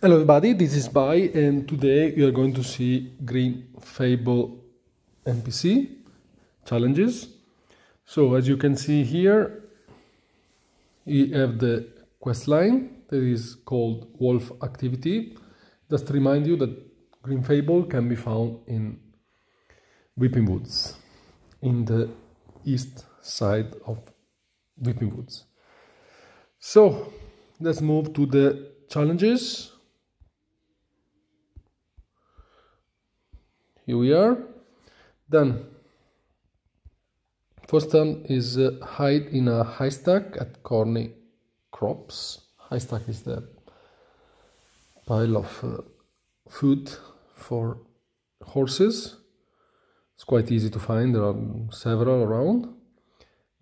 Hello everybody, this is Bai and today we are going to see Grim Fable NPC challenges. So as you can see here, we have the quest line that is called Wolf Activity. Just remind you that Grim Fable can be found in Weeping Woods, in the east side of Weeping Woods. So let's move to the challenges. Here we are. Then first one is uh, hide in a haystack at corny crops. Haystack is the pile of uh, food for horses. It's quite easy to find. There are several around.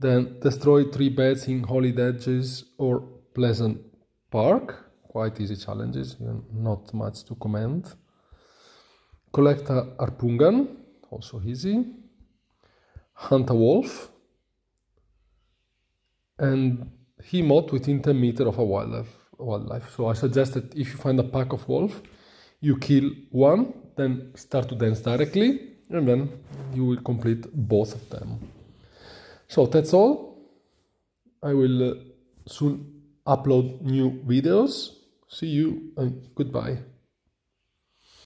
Then destroy three beds in Holy Hedges or Pleasant Park. Quite easy challenges. Not much to comment collect a harpoon also easy, hunt a wolf, and emote within 10 meters of a wildlife, wildlife. So I suggest that if you find a pack of wolf, you kill one, then start to dance directly, and then you will complete both of them. So that's all. I will uh, soon upload new videos. See you and goodbye.